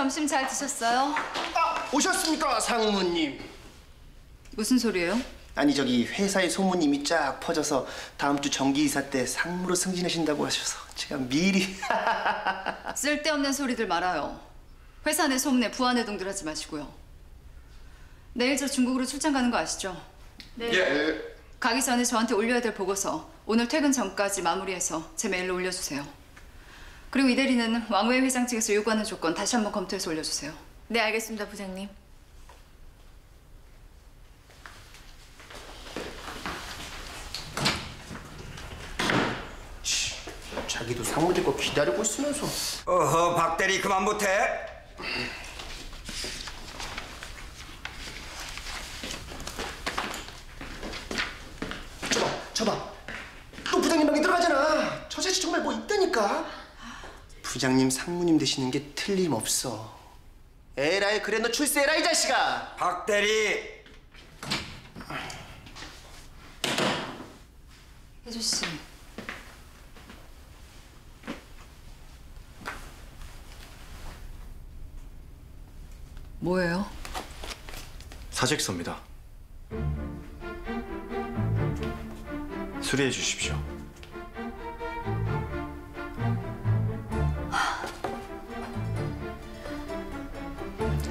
점심 잘 드셨어요? 아, 오셨습니까, 상무님? 무슨 소리예요? 아니 저기 회사에 소문이 이미 쫙 퍼져서 다음 주 정기 이사 때 상무로 승진하신다고 하셔서 제가 미리 쓸데없는 소리들 말아요. 회사 내 소문에 부안해동들 하지 마시고요. 내일 저 중국으로 출장 가는 거 아시죠? 예. 가기 전에 저한테 올려야 될 보고서 오늘 퇴근 전까지 마무리해서 제 메일로 올려주세요. 그리고 이 대리는 왕우회 회장 측에서 요구하는 조건 다시 한번 검토해서 올려주세요. 네, 알겠습니다, 부장님. 자기도 상무들 거 기다리고 있으면서. 어허 박 대리 그만 못해. 저봐 저봐. 또 부장님 방에 들어가잖아. 저 자식 정말 뭐 있다니까 부장님 상무님 되시는 게 틀림없어 에라이 그래 너 출세해라 이 자식아 박 대리 혜주 씨. 뭐예요? 사직서입니다. 수리해 주십시오.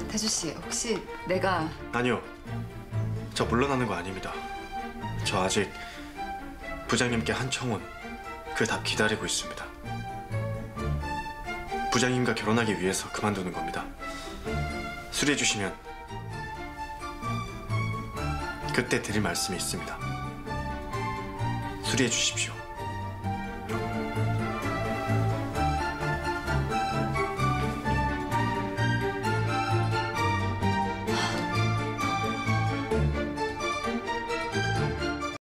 태주 씨, 혹시 내가 아니요. 저 물러나는 거 아닙니다. 저 아직 부장님께 한 청혼 그 답 기다리고 있습니다. 부장님과 결혼하기 위해서 그만두는 겁니다. 수리해 주시면 그때 드릴 말씀이 있습니다. 수리해 주십시오.